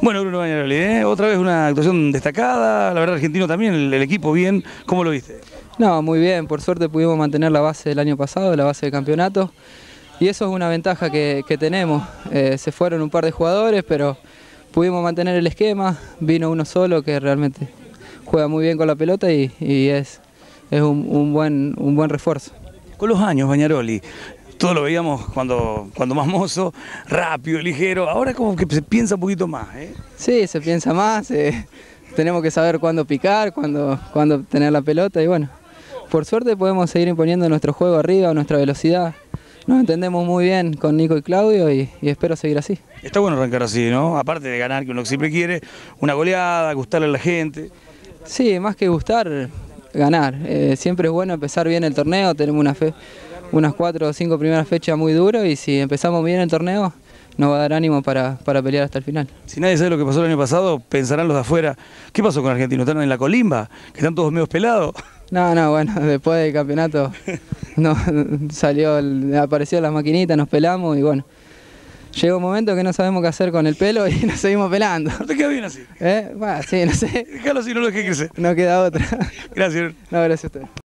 Bueno, Bruno Bañaroli, ¿eh? otra vez una actuación destacada, la verdad argentino también, el, el, equipo bien, ¿cómo lo viste? No, muy bien, por suerte pudimos mantener la base del año pasado, la base de campeonato, y eso es una ventaja que, que tenemos. Eh, se fueron un par de jugadores, pero pudimos mantener el esquema, vino uno solo que realmente juega muy bien con la pelota y, y es, es un, un, buen, un buen refuerzo. Con los años, Bañaroli, todo lo veíamos cuando, cuando más mozo, rápido, ligero, ahora como que se piensa un poquito más. ¿eh? Sí, se piensa más, eh, tenemos que saber cuándo picar, cuándo, cuándo tener la pelota y bueno, por suerte podemos seguir imponiendo nuestro juego arriba, nuestra velocidad. Nos entendemos muy bien con Nico y Claudio y, y, espero seguir así. Está bueno arrancar así, ¿no? Aparte de ganar, que uno siempre quiere, una goleada, gustarle a la gente. Sí, más que gustar, ganar. Eh, siempre es bueno empezar bien el torneo, tenemos una fe, unas cuatro o cinco primeras fechas muy duras y si empezamos bien el torneo nos va a dar ánimo para, para, pelear hasta el final. Si nadie sabe lo que pasó el año pasado, pensarán los de afuera, ¿qué pasó con Argentino? ¿Están en la colimba? ¿Que están todos medio pelados? No, no, bueno, después del campeonato no, salió, apareció la maquinita, nos pelamos y bueno, llega un momento que no sabemos qué hacer con el pelo y nos seguimos pelando. ¿No te queda bien así? ¿Eh? Bueno, sí, no sé. Déjalo así, no lo dejes crecer. No queda otra. Gracias. No, gracias a ustedes.